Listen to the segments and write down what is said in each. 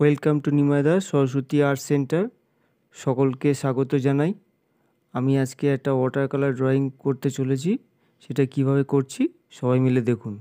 Welcome to Nimada Saraswati art centre সকলকে স্বাগত জানাই। আমি আজকে একটা ওয়াটার কালার ড্রয়িং করতে চলেছি। সেটা কীভাবে করছি, সবাই মিলে দেখুন।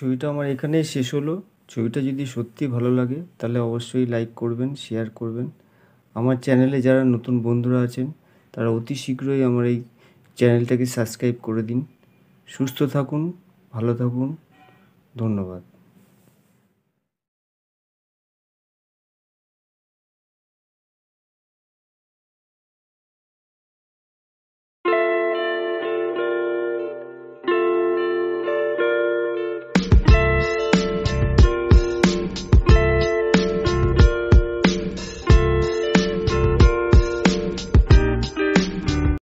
ছবিটা আমার এখানেই শেষ হলো। ছবিটা যদি সত্যি ভালো লাগে, তাহলে অবশ্যই লাইক করবেন শেয়ার করবেন। আমার চ্যানেলে যারা নতুন বন্ধুরা আছেন, তারা অতি শীঘ্রই আমার এই চ্যানেলটাকে সাবস্ক্রাইব করে দিন। সুস্থ থাকুন, ভালো থাকুন। ধন্যবাদ।